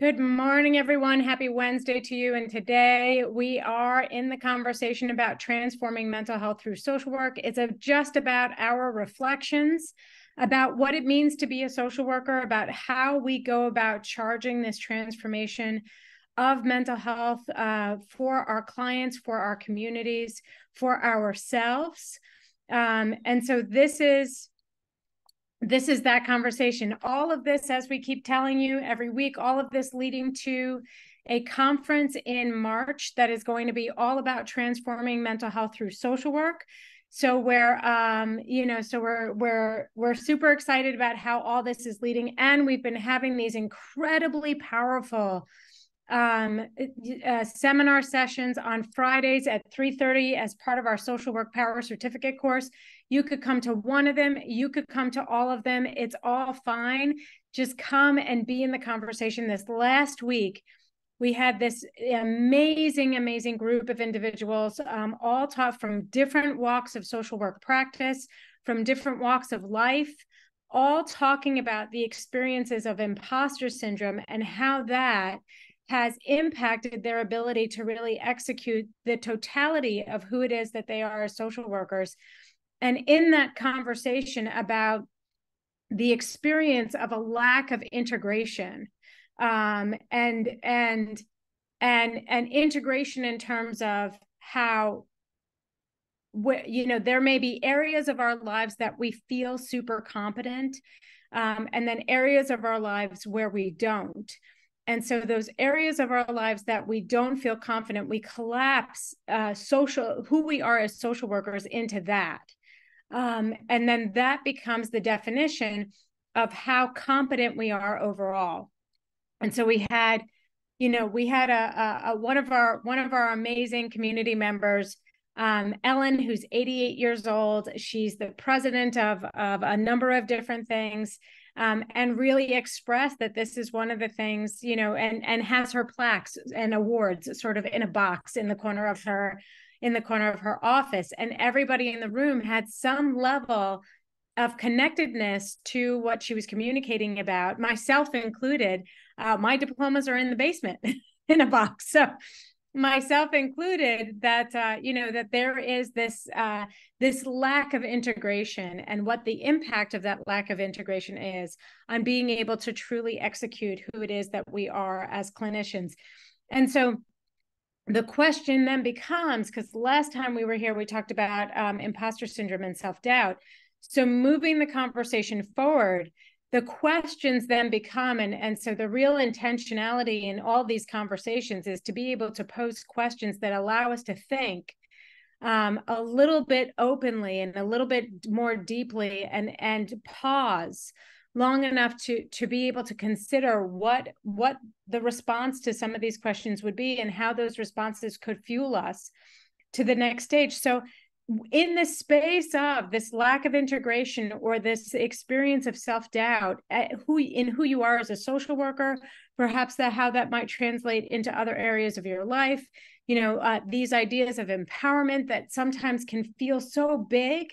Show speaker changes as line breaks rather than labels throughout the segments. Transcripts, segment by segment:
Good morning, everyone. Happy Wednesday to you. And today we are in the conversation about transforming mental health through social work. It's a, just about our reflections about what it means to be a social worker, about how we go about charging this transformation of mental health uh, for our clients, for our communities, for ourselves. Um, and so this is this is that conversation. All of this, as we keep telling you every week, all of this leading to a conference in March that is going to be all about transforming mental health through social work. So we're um, you know, so we're we're we're super excited about how all this is leading, and we've been having these incredibly powerful um, uh, seminar sessions on Fridays at 3:30 as part of our social work power certificate course. You could come to one of them, you could come to all of them. It's all fine. Just come and be in the conversation. This last week, we had this amazing, amazing group of individuals, um, all taught from different walks of social work practice, from different walks of life, all talking about the experiences of imposter syndrome and how that has impacted their ability to really execute the totality of who it is that they are as social workers. And in that conversation about the experience of a lack of integration um, and and and and integration in terms of how you know there may be areas of our lives that we feel super competent um, and then areas of our lives where we don't and so those areas of our lives that we don't feel confident we collapse uh, social who we are as social workers into that um, and then that becomes the definition of how competent we are overall. And so we had, you know, we had a, a, a one of our one of our amazing community members, um, Ellen, who's 88 years old. She's the president of of a number of different things. Um, and really express that this is one of the things, you know, and and has her plaques and awards sort of in a box in the corner of her in the corner of her office. And everybody in the room had some level of connectedness to what she was communicating about myself included. Uh, my diplomas are in the basement in a box. So myself included that uh, you know that there is this uh, this lack of integration and what the impact of that lack of integration is on being able to truly execute who it is that we are as clinicians. And so the question then becomes because last time we were here we talked about um, imposter syndrome and self-doubt. So moving the conversation forward the questions then become and, and so the real intentionality in all these conversations is to be able to pose questions that allow us to think um, a little bit openly and a little bit more deeply and and pause long enough to to be able to consider what what the response to some of these questions would be and how those responses could fuel us to the next stage. So in the space of this lack of integration or this experience of self-doubt eh, who in who you are as a social worker perhaps that how that might translate into other areas of your life you know uh, these ideas of empowerment that sometimes can feel so big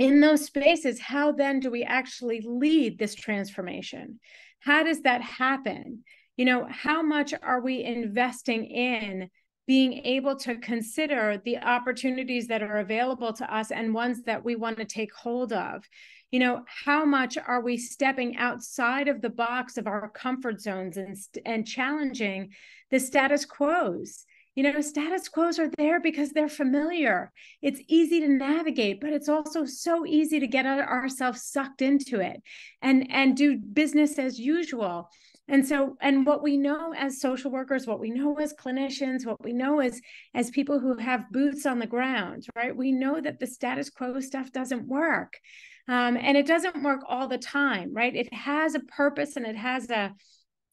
in those spaces, how then do we actually lead this transformation? How does that happen? You know, how much are we investing in being able to consider the opportunities that are available to us and ones that we want to take hold of? You know, how much are we stepping outside of the box of our comfort zones and, and challenging the status quos? You know, status quos are there because they're familiar. It's easy to navigate, but it's also so easy to get ourselves sucked into it and and do business as usual. And so, and what we know as social workers, what we know as clinicians, what we know as as people who have boots on the ground, right? We know that the status quo stuff doesn't work, um, and it doesn't work all the time, right? It has a purpose and it has a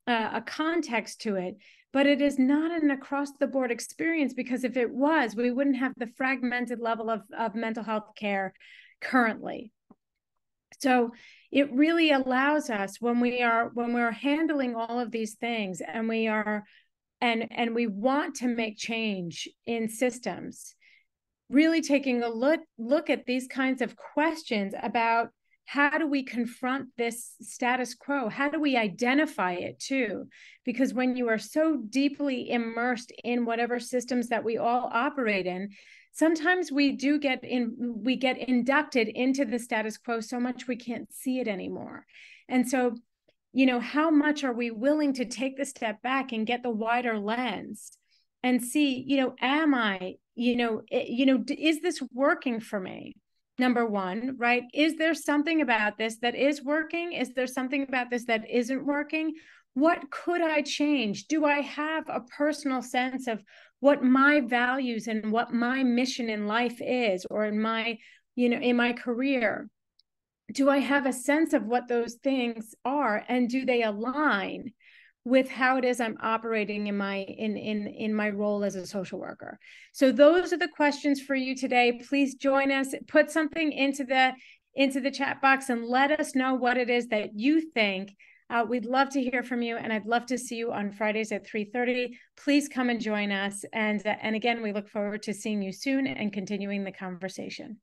a, a context to it, but it is not an across the board experience because if it was, we wouldn't have the fragmented level of, of mental health care currently. So it really allows us when we are when we're handling all of these things and we are and and we want to make change in systems really taking a look look at these kinds of questions about how do we confront this status quo? How do we identify it too? Because when you are so deeply immersed in whatever systems that we all operate in sometimes we do get in we get inducted into the status quo so much we can't see it anymore and so you know how much are we willing to take the step back and get the wider lens and see you know am i you know it, you know is this working for me number one, right? Is there something about this that is working? Is there something about this that isn't working? What could I change? Do I have a personal sense of what my values and what my mission in life is, or in my, you know, in my career? Do I have a sense of what those things are and do they align with how it is I'm operating in my in in in my role as a social worker. So those are the questions for you today. Please join us. Put something into the into the chat box and let us know what it is that you think. Uh, we'd love to hear from you, and I'd love to see you on Fridays at 3:30. Please come and join us. And uh, and again, we look forward to seeing you soon and continuing the conversation.